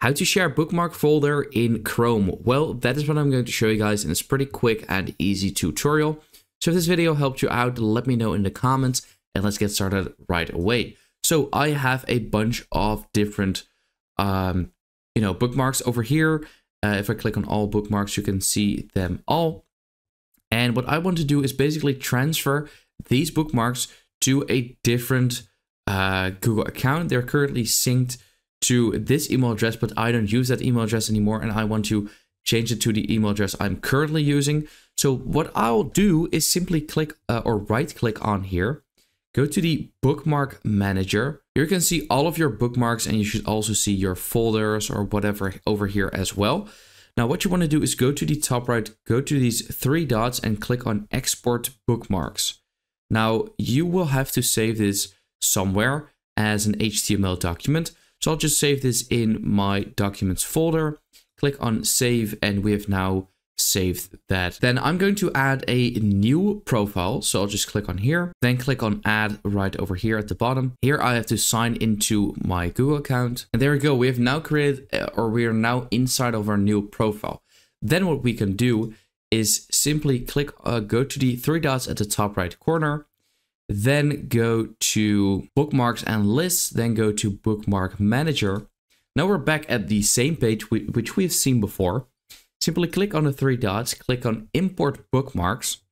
How to share bookmark folder in Chrome. Well, that is what I'm going to show you guys in this pretty quick and easy tutorial. So if this video helped you out, let me know in the comments and let's get started right away. So I have a bunch of different, um, you know, bookmarks over here. Uh, if I click on all bookmarks, you can see them all. And what I want to do is basically transfer these bookmarks to a different uh, Google account. They're currently synced to this email address, but I don't use that email address anymore and I want to change it to the email address I'm currently using. So what I'll do is simply click uh, or right click on here, go to the bookmark manager. You can see all of your bookmarks and you should also see your folders or whatever over here as well. Now what you want to do is go to the top right, go to these three dots and click on export bookmarks. Now you will have to save this somewhere as an HTML document. So I'll just save this in my documents folder, click on save, and we have now saved that. Then I'm going to add a new profile. So I'll just click on here, then click on add right over here at the bottom. Here I have to sign into my Google account. And there we go. We have now created, uh, or we are now inside of our new profile. Then what we can do is simply click, uh, go to the three dots at the top right corner, then go to bookmarks and lists, then go to bookmark manager. Now we're back at the same page which we've seen before. Simply click on the three dots, click on import bookmarks,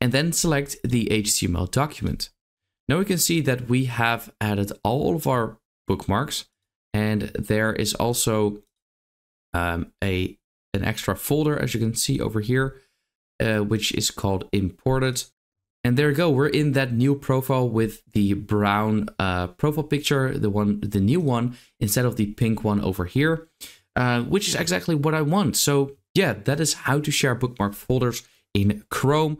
and then select the HTML document. Now we can see that we have added all of our bookmarks and there is also um, a an extra folder as you can see over here, uh, which is called imported. And there you go, we're in that new profile with the brown uh, profile picture, the one, the new one, instead of the pink one over here, uh, which is exactly what I want. So yeah, that is how to share bookmark folders in Chrome